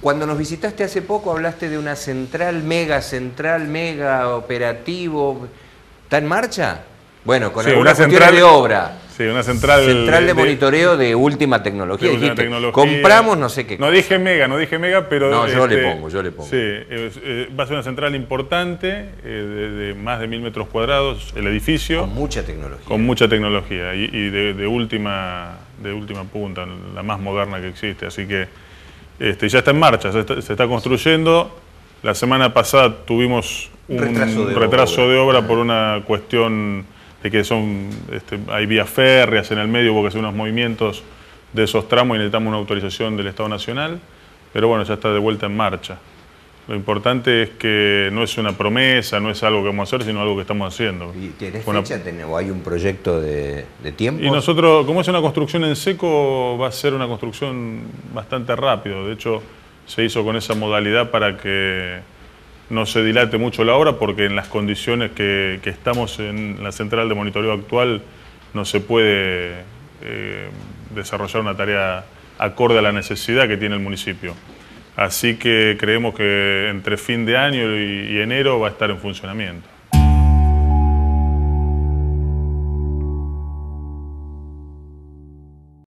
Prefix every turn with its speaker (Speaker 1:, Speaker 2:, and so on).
Speaker 1: Cuando nos visitaste hace poco hablaste de una central mega, central mega operativo. ¿Está en marcha? Bueno, con
Speaker 2: Sí,
Speaker 1: alguna
Speaker 2: central-
Speaker 1: de obra.
Speaker 2: Sí, una central...
Speaker 1: Central de, monitoreo de última tecnología.
Speaker 2: de última
Speaker 1: Dijiste,
Speaker 2: tecnología.
Speaker 1: compramos no sé qué.
Speaker 2: No dije mega, no dije mega, pero...
Speaker 1: No, yo le
Speaker 2: este,
Speaker 1: pongo, yo le pongo.
Speaker 2: Sí, eh, va a ser una central importante, eh, de, de más de mil metros cuadrados, el edificio.
Speaker 1: con mucha tecnología.
Speaker 2: Con mucha tecnología y, y de, de última, de última punta, la más moderna que existe. Así que este, ya está en marcha, se está, se está construyendo. La semana pasada tuvimos un
Speaker 1: Retraso de
Speaker 2: retraso
Speaker 1: obra.
Speaker 2: de obra por una cuestión de que son, este, hay vías férreas en el medio, hubo que hacer unos movimientos de esos tramos y necesitamos una autorización del Estado Nacional. Pero bueno, ya está de vuelta en marcha. Lo importante es que no es una promesa, no es algo que vamos a hacer, sino algo que estamos haciendo.
Speaker 1: ¿Y ¿Tenés
Speaker 2: Una-
Speaker 1: fecha o hay un proyecto de, de tiempo?
Speaker 2: y nosotros, como es una construcción en seco, va a ser una construcción bastante rápido. De hecho, se hizo con esa modalidad para que no se dilate mucho la obra, porque en las condiciones que, que estamos en la central de monitoreo actual no se puede eh, desarrollar una tarea acorde a la necesidad que tiene el municipio. Así que creemos que entre fin de año y- enero va a estar en funcionamiento.